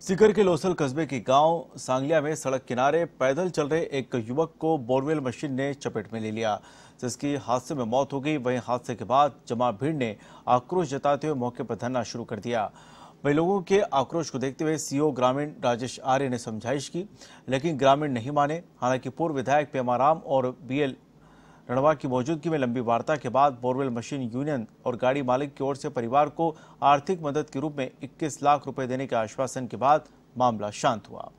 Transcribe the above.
सीकर के लोसल कस्बे के गाँव सांगलिया में सड़क किनारे पैदल चल रहे एक युवक को बोरवेल मशीन ने चपेट में ले लिया। जिसकी हादसे में मौत हो गई, वहीं हादसे के बाद जमा भीड़ ने आक्रोश जताते हुए मौके पर धरना शुरू कर दिया। वही लोगों के आक्रोश को देखते हुए सीओ ग्रामीण राजेश आर्य ने समझाइश की, लेकिन ग्रामीण नहीं माने। हालाँकि पूर्व विधायक पेमाराम और बीएल रणवा की मौजूदगी में लंबी वार्ता के बाद बोरवेल मशीन यूनियन और गाड़ी मालिक की ओर से परिवार को आर्थिक मदद के रूप में 21 लाख रुपए देने के आश्वासन के बाद मामला शांत हुआ।